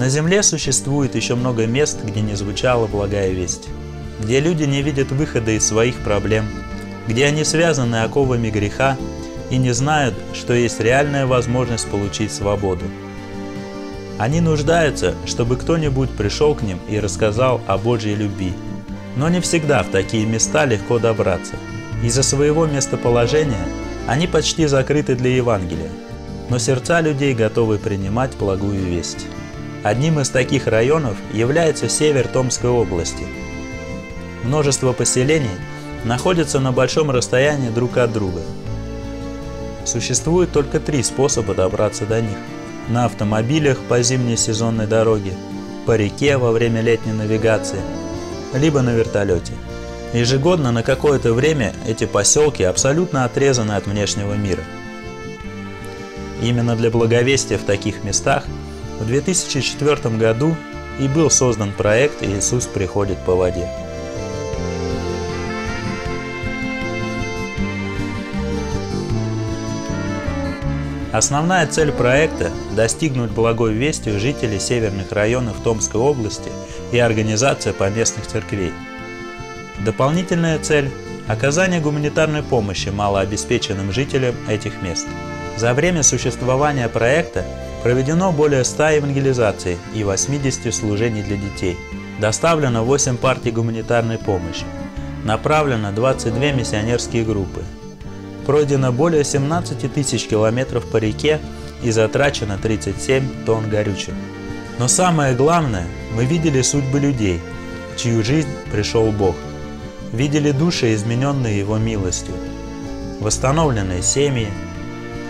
На земле существует еще много мест, где не звучала благая весть, где люди не видят выхода из своих проблем, где они связаны оковами греха и не знают, что есть реальная возможность получить свободу. Они нуждаются, чтобы кто-нибудь пришел к ним и рассказал о Божьей любви. Но не всегда в такие места легко добраться. Из-за своего местоположения они почти закрыты для Евангелия, но сердца людей готовы принимать благую весть. Одним из таких районов является север Томской области. Множество поселений находятся на большом расстоянии друг от друга. Существует только три способа добраться до них. На автомобилях по зимней сезонной дороге, по реке во время летней навигации, либо на вертолете. Ежегодно на какое-то время эти поселки абсолютно отрезаны от внешнего мира. Именно для благовестия в таких местах в 2004 году и был создан проект «Иисус приходит по воде». Основная цель проекта – достигнуть благой вестью жителей северных районов Томской области и организация поместных церквей. Дополнительная цель – оказание гуманитарной помощи малообеспеченным жителям этих мест. За время существования проекта Проведено более 100 евангелизаций и 80 служений для детей. Доставлено 8 партий гуманитарной помощи. Направлено 22 миссионерские группы. Пройдено более 17 тысяч километров по реке и затрачено 37 тонн горючего. Но самое главное, мы видели судьбы людей, в чью жизнь пришел Бог. Видели души, измененные Его милостью. Восстановленные семьи,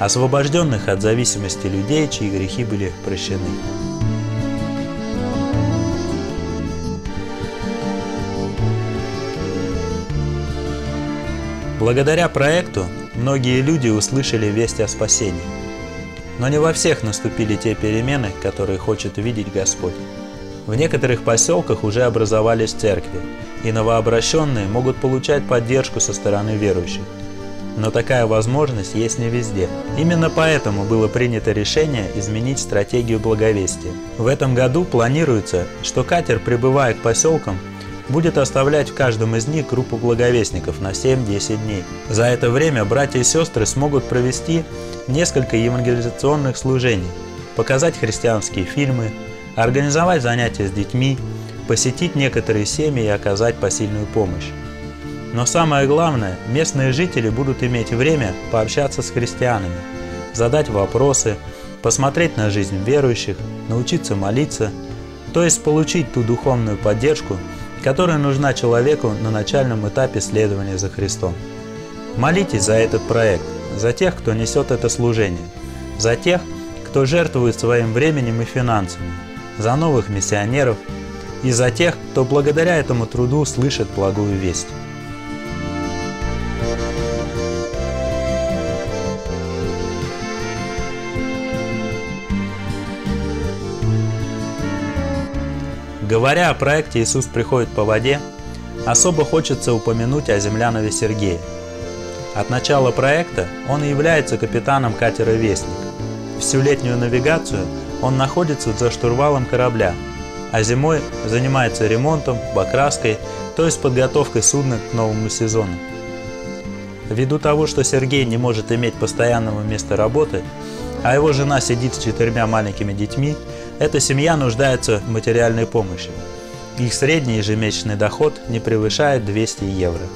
освобожденных от зависимости людей, чьи грехи были прощены. Благодаря проекту многие люди услышали весть о спасении. Но не во всех наступили те перемены, которые хочет увидеть Господь. В некоторых поселках уже образовались церкви, и новообращенные могут получать поддержку со стороны верующих но такая возможность есть не везде. Именно поэтому было принято решение изменить стратегию благовестия. В этом году планируется, что катер, прибывая к поселкам, будет оставлять в каждом из них группу благовестников на 7-10 дней. За это время братья и сестры смогут провести несколько евангелизационных служений, показать христианские фильмы, организовать занятия с детьми, посетить некоторые семьи и оказать посильную помощь. Но самое главное, местные жители будут иметь время пообщаться с христианами, задать вопросы, посмотреть на жизнь верующих, научиться молиться, то есть получить ту духовную поддержку, которая нужна человеку на начальном этапе следования за Христом. Молитесь за этот проект, за тех, кто несет это служение, за тех, кто жертвует своим временем и финансами, за новых миссионеров и за тех, кто благодаря этому труду слышит благую весть. Говоря о проекте «Иисус приходит по воде», особо хочется упомянуть о землянове Сергее. От начала проекта он является капитаном катера «Вестник». Всю летнюю навигацию он находится за штурвалом корабля, а зимой занимается ремонтом, покраской, то есть подготовкой судна к новому сезону. Ввиду того, что Сергей не может иметь постоянного места работы, а его жена сидит с четырьмя маленькими детьми, эта семья нуждается в материальной помощи. Их средний ежемесячный доход не превышает 200 евро.